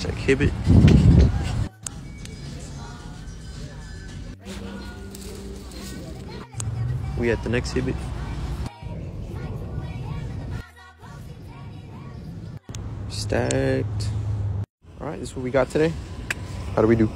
Check Hibbett. We at the next Hibbett. Stacked. All right, this is what we got today. How do we do?